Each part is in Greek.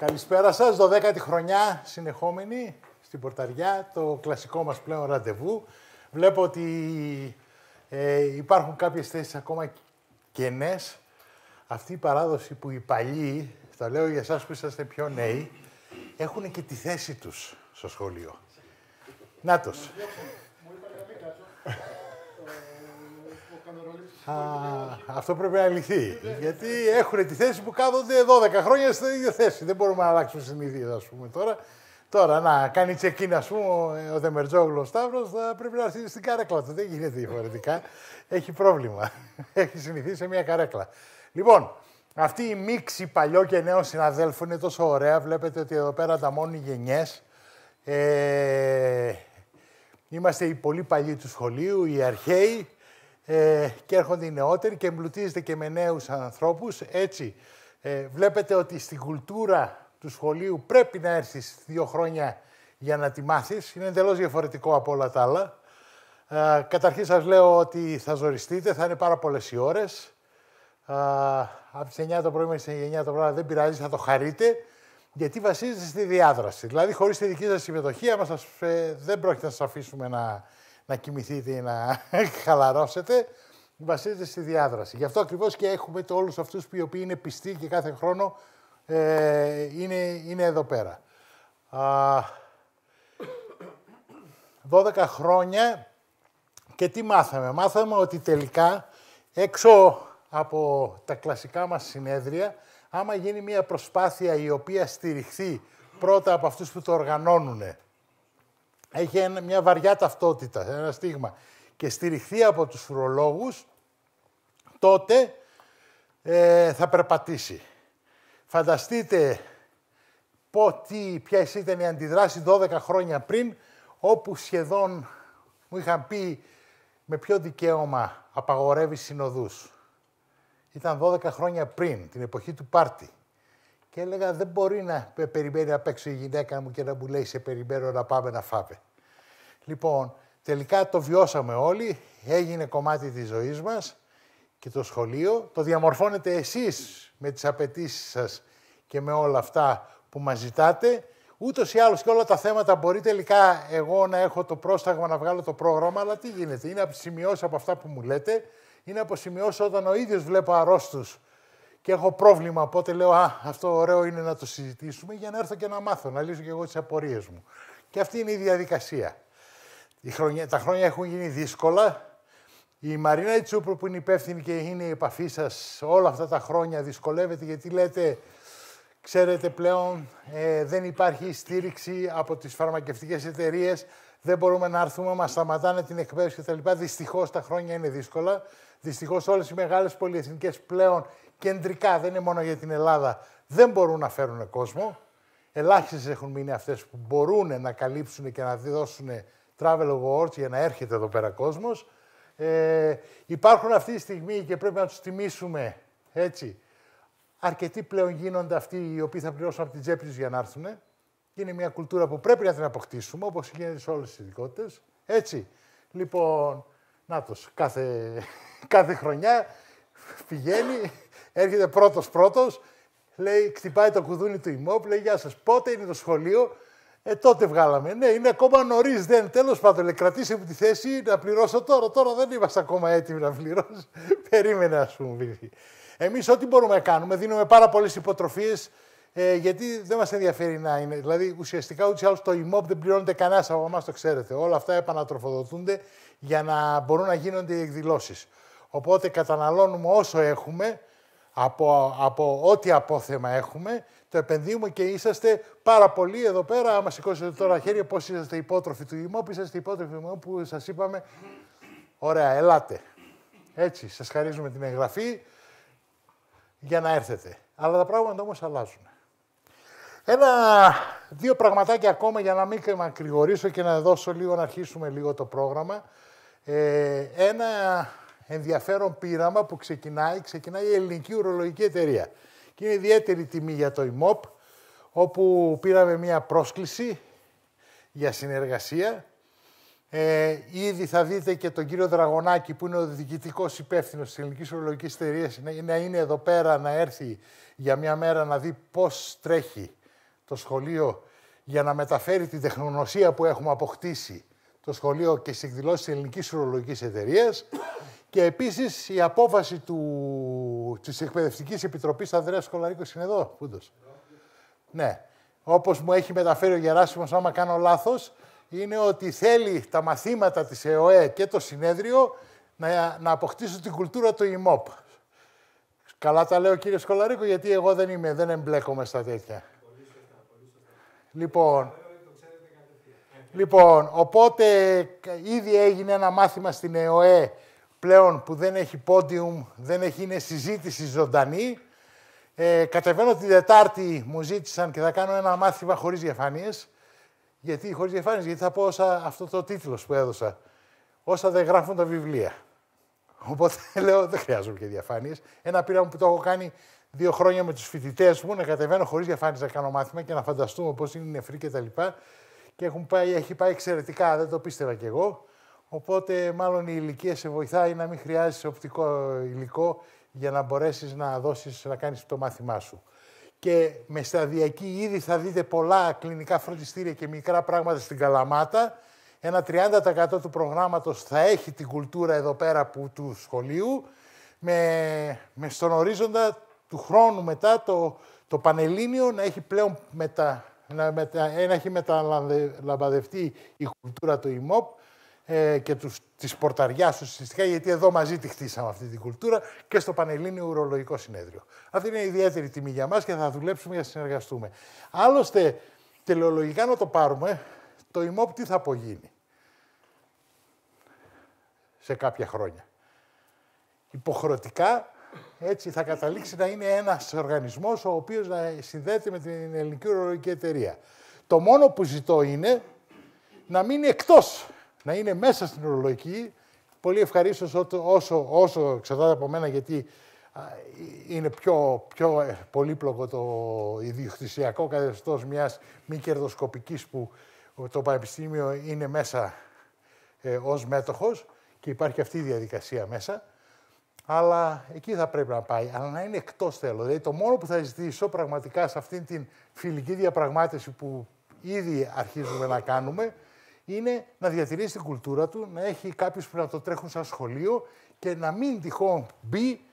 Καλησπέρα σας, 12η χρονιά συνεχόμενη στην Πορταριά, το κλασικό μας πλέον ραντεβού. Βλέπω ότι ε, υπάρχουν κάποιες θέσεις ακόμα κενές. Αυτή η παράδοση που οι παλιοί, τα λέω για εσάς που είσαστε πιο νέοι, έχουν και τη θέση τους στο σχολείο. Νάτος. Α, αυτό πρέπει να λυθεί. Γιατί έχουν τη θέση που κάθονται 12 χρόνια στην ίδια θέση. Δεν μπορούμε να αλλάξουμε συνήθειε, ας πούμε τώρα. Τώρα, να κάνει τσεκίν, ας πούμε, ο Δεμερτζόγλου ο Σταύρος, θα πρέπει να έρθει στην καρέκλα του. Δεν γίνεται διαφορετικά. Έχει πρόβλημα. Έχει συνηθίσει σε μια καρέκλα. Λοιπόν, αυτή η μίξη παλιό και νέο συναδέλφων είναι τόσο ωραία. Βλέπετε ότι εδώ πέρα τα μόνο γενιές. Ε, είμαστε οι πολύ παλιοί του σχολείου, οι αρχαίοι ε, και έρχονται οι νεότεροι και εμπλουτίζεται και με νέους ανθρώπους. Έτσι, ε, βλέπετε ότι στην κουλτούρα του σχολείου πρέπει να έρθεις δύο χρόνια για να τη μάθεις. Είναι εντελώς διαφορετικό από όλα τα άλλα. Ε, καταρχήν σας λέω ότι θα ζοριστείτε, θα είναι πάρα πολλές οι ώρες. Ε, από τις 9 το πρωί μέχρι τις 9 το βράδυ δεν πειράζει, θα το χαρείτε, γιατί βασίζεται στη διάδραση. Δηλαδή, χωρίς τη δική σας συμμετοχή, σας, ε, δεν πρόκειται να σας αφήσουμε να, να κοιμηθείτε ή να χαλαρώσετε, βασίζεται στη διάδραση. Γι' αυτό ακριβώς και έχουμε το όλους αυτούς που οι οποίοι είναι πιστοί και κάθε χρόνο ε, είναι, είναι εδώ πέρα. Α, 12 χρόνια και τι μάθαμε; Μάθαμε ότι τελικά έξω από τα κλασικά μας συνέδρια, άμα γίνει μια προσπάθεια η οποία στηριχθεί πρώτα από αυτούς που το οργανώνουν, έχει μια βαριά ταυτότητα, ένα στίγμα, και στηριχθεί από τους φουρολόγους, τότε ε, θα περπατήσει. Φανταστείτε πω, τι, ποιες ήταν οι αντιδράση 12 χρόνια πριν, όπου σχεδόν μου είχαν πει με ποιο δικαίωμα απαγορεύεις συνοδούς. Ήταν 12 χρόνια πριν, την εποχή του πάρτι. Και έλεγα δεν μπορεί να περιμένει απ' έξω η γυναίκα μου και να μου λέει σε περιμένω να πάμε να φάμε. Λοιπόν, τελικά το βιώσαμε όλοι, έγινε κομμάτι της ζωής μας και το σχολείο. Το διαμορφώνετε εσείς με τις απαιτήσεις σας και με όλα αυτά που μας ζητάτε. Ούτως ή άλλως και όλα τα θέματα μπορεί τελικά εγώ να έχω το πρόσταγμα να βγάλω το πρόγραμμα, αλλά τι γίνεται; Είναι από σημειώσει από αυτά που μου λέτε, είναι από σημειώσει όταν ο ίδιος βλέπω αρρώστους και έχω πρόβλημα. Οπότε λέω, Α, αυτό ωραίο είναι να το συζητήσουμε για να έρθω και να μάθω, να λύσω και εγώ τις απορίες μου. Και αυτή είναι η διαδικασία. Η χρονιά, τα χρόνια έχουν γίνει δύσκολα. Η Μαρίνα Ιτσούπρου που είναι υπεύθυνη και είναι η επαφή σας όλα αυτά τα χρόνια δυσκολεύεται γιατί λέτε Ξέρετε πλέον ε, δεν υπάρχει στήριξη από τις φαρμακευτικές εταιρείες. Δεν μπορούμε να έρθουμε, μας σταματάνε την εκπαίδευση κτλ. Δυστυχώς τα χρόνια είναι δύσκολα. Δυστυχώς όλες οι μεγάλες πολυεθνικές πλέον κεντρικά, δεν είναι μόνο για την Ελλάδα, δεν μπορούν να φέρουν κόσμο. Ελάχιστες έχουν μείνει αυτές που μπορούν να καλύψουν και να δώσουν travel awards για να έρχεται εδώ πέρα κόσμος. Ε, υπάρχουν αυτή τη στιγμή και πρέπει να τους τιμήσουμε έτσι, Αρκετοί πλέον γίνονται αυτοί οι οποίοι θα πληρώσουν από την τσέπη τους για να έρθουν. Είναι μια κουλτούρα που πρέπει να την αποκτήσουμε, όπως γίνεται σε όλες τις ειδικότητες. Έτσι. Λοιπόν, νάτος, κάθε, κάθε χρονιά πηγαίνει, έρχεται πρώτος-πρώτος, λέει, χτυπάει το κουδούνι του ΙΜΟΠ, λέει, γεια σας, πότε είναι το σχολείο, ε, τότε βγάλαμε. Ναι, είναι ακόμα νωρίς. Δεν. Τέλος πάντων, λέει, κρατήσε μου τη θέση να πληρώσω τώρα. Τώρα δεν είμαστε ακόμα έτοιμοι να πληρώσω. Περίμενε, ας πούμε. Εμείς ό,τι μπορούμε να κάνουμε, δίνουμε πάρα πολλές υποτροφίες, ε, γιατί δεν μας ενδιαφέρει να είναι. Δηλαδή, ουσιαστικά ούτως ή άλλως το ΙΜΟΠ δεν πληρώνεται κανένας από εμάς, το ξέρετε. Όλα αυτά επανατροφοδοτούνται για να μπορούν να γίνονται οι εκδηλώσεις. Οπότε καταναλώνουμε όσο έχουμε, από, από ό,τι απόθεμα έχουμε, το επενδύουμε και είσαστε πάρα πολύ εδώ πέρα. Άμα σηκώσετε τώρα χέρια, πώς είσαστε υπότροφοι του ΙΜΟΠ, είσαστε υπότροφοι του ΙΜΟΠ που σας είπαμε. Ωραία, ελάτε. Έτσι, σας χαρίζουμε την εγγραφή για να έρθετε. Αλλά τα πράγματα όμως αλλάζουν. Ένα, δύο πραγματάκια ακόμα για να μην μακρηγορήσω και να δώσω λίγο να αρχίσουμε λίγο το πρόγραμμα. Ε, ένα ενδιαφέρον πείραμα που ξεκινάει, ξεκινάει η Ελληνική Ουρολογική Εταιρεία. Και είναι ιδιαίτερη τιμή για το ΙΜΟΠ, όπου πήραμε μια πρόσκληση για συνεργασία ε, ήδη θα δείτε και τον κύριο Δραγωνάκη, που είναι ο διοικητικός υπεύθυνος της Ελληνικής Ορολογική Εταιρείας, να είναι εδώ πέρα να έρθει για μια μέρα να δει πώς τρέχει το σχολείο για να μεταφέρει την τεχνογνωσία που έχουμε αποκτήσει το σχολείο και στις εκδηλώσεις της Ελληνικής Ουρολογικής Εταιρείας και επίσης η απόφαση του, της Εκπαιδευτικής Επιτροπής Ανδρέας Σκολαρίκος είναι εδώ, Πούντος. Ναι. Όπως μου έχει μεταφέρει ο Γεράσιμος, άμα κάνω λάθος, είναι ότι θέλει τα μαθήματα της ΕΟΕ και το συνέδριο να, να αποκτήσουν την κουλτούρα του ΙΜΟΠ. Καλά τα λέω κύριε Σκολαρίκο, γιατί εγώ δεν είμαι, δεν εμπλέκομαι στα τέτοια. Λοιπόν, λοιπόν, οπότε ήδη έγινε ένα μάθημα στην ΕΟΕ πλέον που δεν έχει πόντιουμ, δεν έχει, είναι συζήτηση ζωντανή. Ε, κατεβαίνω την Δετάρτη, μου ζήτησαν και θα κάνω ένα μάθημα χωρίς διαφάνειες. Γιατί χωρίς διαφάνειες, γιατί θα πω όσα, αυτό το τίτλος που έδωσα. Όσα δεν γράφουν τα βιβλία. Οπότε λέω, δεν χρειάζομαι και διαφάνειες. Ένα πείραμα που το έχω κάνει δύο χρόνια με τους φοιτητές μου, να κατεβαίνω χωρίς διαφάνειες να κάνω μάθημα και να φανταστούμε πώς είναι οι νεφροί κτλ. Και, και έχουν πάει, έχει πάει εξαιρετικά, δεν το πίστευα κι εγώ. Οπότε, μάλλον η ηλικία σε βοηθάει να μην χρειάζεσαι οπτικό υλικό για να μπορέσεις να δώσεις να κάνεις το μάθημά σου. Και με σταδιακή ήδη θα δείτε πολλά κλινικά φροντιστήρια και μικρά πράγματα στην Καλαμάτα. Ένα 30% του προγράμματος θα έχει την κουλτούρα εδώ πέρα που, του σχολείου, με, με στον ορίζοντα του χρόνου μετά το, το Πανελλήνιο να έχει πλέον μετα, να, μετα, να έχει μεταλαμπαδευτεί η κουλτούρα του ΙΜΟΠ ε, και τους, της πορταριάς ουσιαστικά, γιατί εδώ μαζί τη χτίσαμε αυτή την κουλτούρα και στο Πανελλήνιο Ουρολογικό Συνέδριο. Αυτή είναι ιδιαίτερη τιμή για μας και θα δουλέψουμε για να συνεργαστούμε. Άλλωστε, τελεολογικά να το πάρουμε, το ΙΜΟΠ τι θα απογίνει σε κάποια χρόνια. Υποχρεωτικά έτσι θα καταλήξει να είναι ένας οργανισμός ο οποίος να συνδέεται με την Ελληνική Ουρολογική Εταιρεία. Το μόνο που ζητώ είναι να μείνει εκτός, να είναι μέσα στην ουρολογική. Πολύ ευχαρίστω όσο, όσο εξαρτάται από μένα γιατί είναι πιο, πιο ε, πολύπλοκο το ιδιοκτησιακό καθεστώς μιας μη κερδοσκοπικής που το Πανεπιστήμιο είναι μέσα ε, ως μέτοχος και υπάρχει αυτή η διαδικασία μέσα. Αλλά εκεί θα πρέπει να πάει. Αλλά να είναι εκτός θέλω. Δηλαδή το μόνο που θα ζητήσω πραγματικά σε αυτήν την φιλική διαπραγμάτευση που ήδη αρχίζουμε να κάνουμε είναι να διατηρήσει την κουλτούρα του, να έχει κάποιους που να το τρέχουν σαν σχολείο και να μην τυχόν μπει.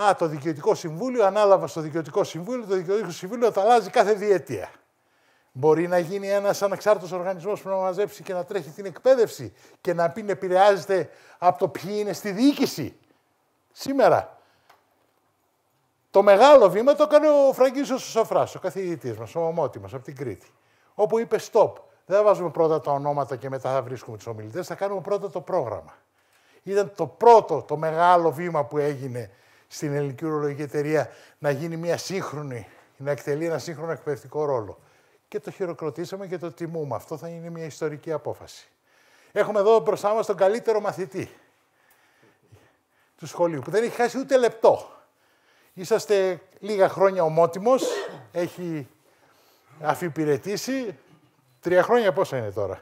Α, το Δικαιωτικό Συμβούλιο, ανάλαβα στο Δικαιωτικό Συμβούλιο, το Δικαιωτικό Συμβούλιο τα αλλάζει κάθε διετία. Μπορεί να γίνει ένας ανεξάρτητος οργανισμός που να μαζέψει και να τρέχει την εκπαίδευση και να πει να επηρεάζεται από το ποιοι είναι στη διοίκηση. Σήμερα. Το μεγάλο βήμα το έκανε ο Φραγκίσος Σοφρά, ο καθηγητής μας, ο ομότη μας από την Κρήτη. Όπου είπε: Stop. Δεν θα βάζουμε πρώτα τα ονόματα και μετά θα βρίσκουμε τους ομιλητές. Θα κάνουμε πρώτα το πρόγραμμα. Ήταν το πρώτο, το μεγάλο βήμα που έγινε στην Ελληνική Ουρολογική Εταιρεία να γίνει μια σύγχρονη, να εκτελεί ένα σύγχρονο εκπαιδευτικό ρόλο και το χειροκροτήσαμε και το τιμούμε. Αυτό θα είναι μια ιστορική απόφαση. Έχουμε εδώ μπροστά μας τον καλύτερο μαθητή του σχολείου, που δεν έχει χάσει ούτε λεπτό. Είσαστε λίγα χρόνια ομότιμος, έχει αφιπηρετήσει. Τρία χρόνια πόσα είναι τώρα;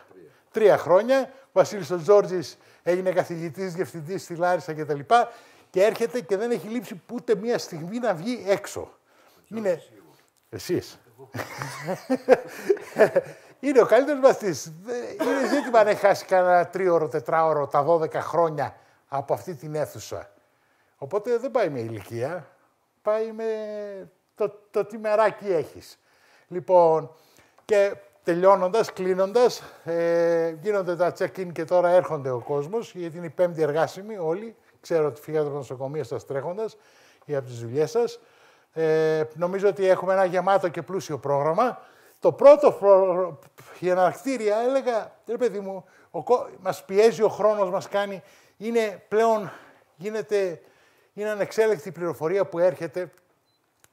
Τρία, χρόνια. Ο Βασίλης ο Τζόρτζης έγινε καθηγητής, διευθυντής στη Λάρισα κτλ. Και, και έρχεται και δεν έχει λείψει ούτε μία στιγμή να βγει έξω. Είναι... Εσείς. είναι ο καλύτερος μαθητής. Είναι ζήτημα αν έχει χάσει κανένα τρίωρο, τετράωρο τα 12 χρόνια από αυτή την αίθουσα. Οπότε δεν πάει με ηλικία. Πάει με το, το τι μεράκι έχεις. Λοιπόν, και τελειώνοντας, κλείνοντας, ε, γίνονται τα check-in και τώρα έρχονται ο κόσμος, γιατί είναι η πέμπτη εργάσιμη όλοι. Ξέρω ότι φύγατε από το νοσοκομείο σας τρέχοντας ή από τις δουλειές σας. Ε, νομίζω ότι έχουμε ένα γεμάτο και πλούσιο πρόγραμμα. Το πρώτο προ... η αναρκτήρια έλεγα, ρε παιδί μου, ο... μας πιέζει ο χρόνος, μας κάνει, είναι πλέον, γίνεται, είναι ανεξέλεκτη η πληροφορία που έρχεται.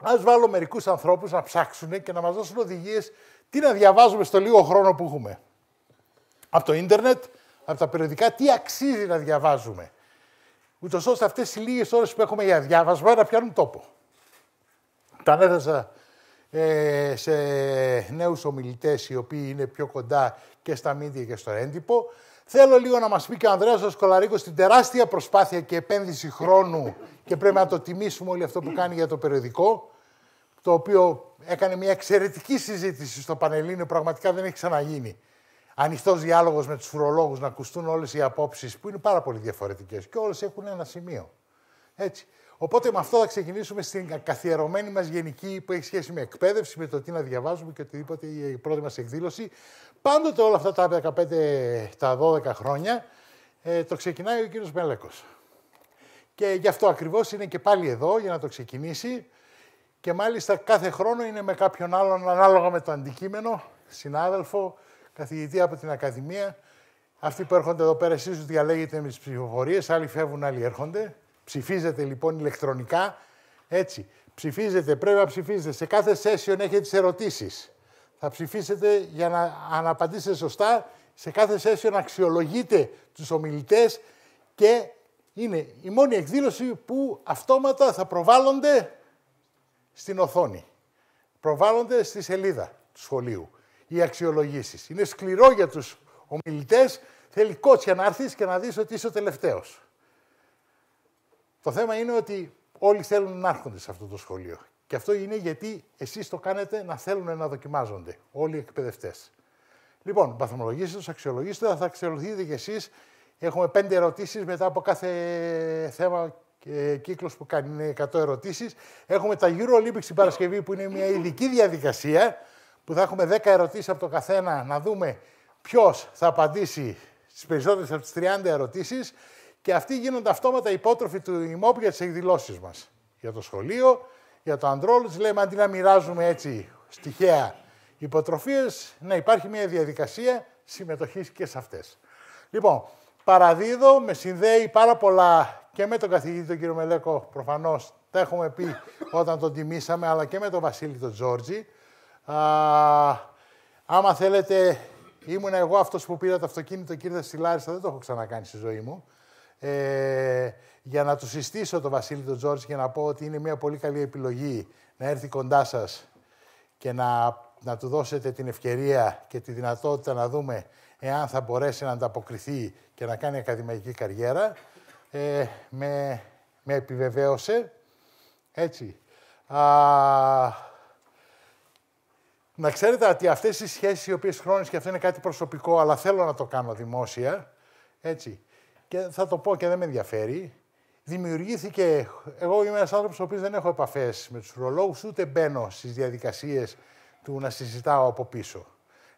Ας βάλω μερικούς ανθρώπους να ψάξουν και να μας δώσουν οδηγίες τι να διαβάζουμε στο λίγο χρόνο που έχουμε. Από το ίντερνετ, από τα περιοδικά, τι αξίζει να διαβάζουμε. Ούτως ώστε αυτές οι λίγες ώρες που έχουμε για διάβασμα να πιάνουν τόπο. Τα ανέθεσα ε, σε νέους ομιλητές οι οποίοι είναι πιο κοντά και στα μίντια και στο έντυπο. Θέλω λίγο να μας πει και ο Ανδρέας Σκολαρίκος την τεράστια προσπάθεια και επένδυση χρόνου και πρέπει να το τιμήσουμε όλο αυτό που κάνει για το περιοδικό. το οποίο έκανε μια εξαιρετική συζήτηση στο Πανελλήνιο, πραγματικά δεν έχει ξαναγίνει. Ανοιχτός διάλογος με τους φουρολόγου να ακουστούν όλες οι απόψεις που είναι πάρα πολύ διαφορετικές και όλες έχουν ένα σημείο. Έτσι. Οπότε με αυτό θα ξεκινήσουμε στην καθιερωμένη μας γενική που έχει σχέση με εκπαίδευση, με το τι να διαβάζουμε και οτιδήποτε η πρώτη μας εκδήλωση. Πάντοτε όλα αυτά τα 15, τα 12 χρόνια ε, το ξεκινάει ο κύριος Μελέκος. Και γι' αυτό ακριβώς είναι και πάλι εδώ για να το ξεκινήσει και μάλιστα κάθε χρόνο είναι με κάποιον άλλον ανάλογα με το αντικείμενο, συνάδελφο, καθηγητή από την Ακαδημία. Αυτοί που έρχονται εδώ πέρα, εσείς διαλέγετε με τις ψηφοφορίες, άλλοι φεύγουν, άλλοι έρχονται. Ψηφίζετε λοιπόν ηλεκτρονικά, έτσι. Ψηφίζετε, πρέπει να ψηφίζετε. Σε κάθε session έχετε τις ερωτήσεις. Θα ψηφίσετε για να, αν απαντήσετε σωστά. Σε κάθε session αξιολογείτε τους ομιλητές και είναι η μόνη εκδήλωση που αυτόματα θα προβάλλονται στην οθόνη. Προβάλλονται στη σελίδα του σχολείου οι αξιολογήσεις. Είναι σκληρό για τους ομιλητές. Θέλει κότσια να έρθεις και να δεις ότι είσαι ο τελευταίος. Το θέμα είναι ότι όλοι θέλουν να έρχονται σε αυτό το σχολείο. Και αυτό είναι γιατί εσείς το κάνετε να θέλουν να δοκιμάζονται όλοι οι εκπαιδευτές. Λοιπόν, βαθμολογήστε τους, αξιολογήστε, θα αξιολογηθείτε κι εσείς. Έχουμε πέντε ερωτήσεις μετά από κάθε θέμα και κύκλος που κάνει, είναι 100 ερωτήσεις. Έχουμε τα EuroLympics την Παρασκευή που είναι μια ειδική διαδικασία που θα έχουμε 10 ερωτήσεις από το καθένα να δούμε ποιος θα απαντήσει στις περισσότερες από τις 30 ερωτήσεις και αυτοί γίνονται αυτόματα υπότροφοι του ΙΜΟΠ για τις εκδηλώσεις μας. Για το σχολείο, για το Android, λέμε αντί να μοιράζουμε έτσι στοιχεία υποτροφίες, να υπάρχει μια διαδικασία συμμετοχής και σε αυτές. Λοιπόν, παραδίδω, με συνδέει πάρα πολλά και με τον καθηγητή τον κύριο Μελέκο, προφανώς τα έχουμε πει όταν τον τιμήσαμε, αλλά και με τον Βασίλη τον Τζόρτζι. Α, άμα θέλετε, ήμουν εγώ αυτός που πήρα το αυτοκίνητο και ήρθα στη Λάρισα, δεν το έχω ξανακάνει στη ζωή μου. Ε, για να τους συστήσω τον Βασίλη τον Τζόρτζ και να πω ότι είναι μια πολύ καλή επιλογή να έρθει κοντά σας και να, να του δώσετε την ευκαιρία και τη δυνατότητα να δούμε εάν θα μπορέσει να ανταποκριθεί και να κάνει ακαδημαϊκή καριέρα. Ε, με, με επιβεβαίωσε. Έτσι. Α, να ξέρετε ότι αυτές οι σχέσεις οι οποίες χρόνες και αυτό είναι κάτι προσωπικό, αλλά θέλω να το κάνω δημόσια, έτσι, και θα το πω και δεν με ενδιαφέρει, δημιουργήθηκε, εγώ είμαι ένας άνθρωπος ο οποίος δεν έχω επαφές με τους ουρολόγους, ούτε μπαίνω στις διαδικασίες του να συζητάω από πίσω.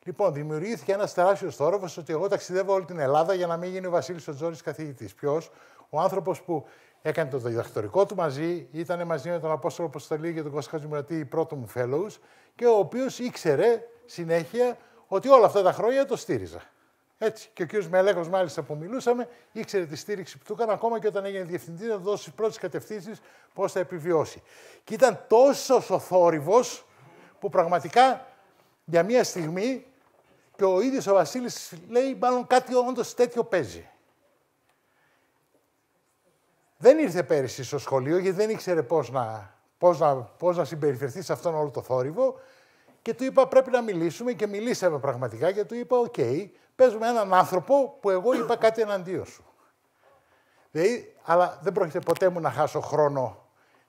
Λοιπόν, δημιουργήθηκε ένας τεράστιος θόρυβος ότι εγώ ταξιδεύω όλη την Ελλάδα για να μην γίνει ο Βασίλης ο Τζόρι καθηγητής. Ποιος, ο άνθρωπος που έκανε το διδακτορικό του μαζί, ήταν μαζί με τον Απόστολο Αποστολή και τον Κώστα Χατζημουρατή, πρώτο μου fellows, και ο οποίος ήξερε συνέχεια ότι όλα αυτά τα χρόνια το στήριζα. Έτσι. Και ο κ. Μελέκο, μάλιστα που μιλούσαμε, ήξερε τη στήριξη που του έκανα ακόμα και όταν έγινε διευθυντή να δώσει τι πρώτες κατευθύνσεις πώς θα επιβιώσει. Και ήταν τόσος ο θόρυβος που πραγματικά για μία στιγμή και ο ίδιος ο Βασίλης λέει μάλλον κάτι όντως τέτοιο παίζει. Δεν ήρθε πέρυσι στο σχολείο γιατί δεν ήξερε πώς να, πώς να, πώς να συμπεριφερθεί σε αυτόν όλο το θόρυβο και του είπα πρέπει να μιλήσουμε και μιλήσαμε πραγματικά και του είπα OK, okay, παίζουμε έναν άνθρωπο που εγώ είπα κάτι εναντίον σου. Δηλαδή, αλλά δεν πρόκειται ποτέ μου να χάσω χρόνο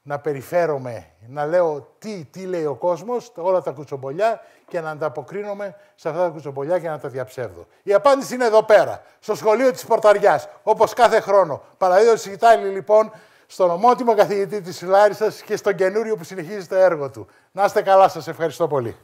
να περιφέρομαι, να λέω τι, τι λέει ο κόσμος, όλα τα κουτσομπολιά και να ανταποκρίνομαι σε αυτά τα κουτσομπολιά και να τα διαψεύδω. Η απάντηση είναι εδώ πέρα, στο σχολείο της Πορταριάς, όπως κάθε χρόνο. Παραδίδω τη σκυτάλη λοιπόν, στον ομότιμο καθηγητή της Λάρισας και στον καινούριο που συνεχίζει το έργο του. Να είστε καλά, σας ευχαριστώ πολύ.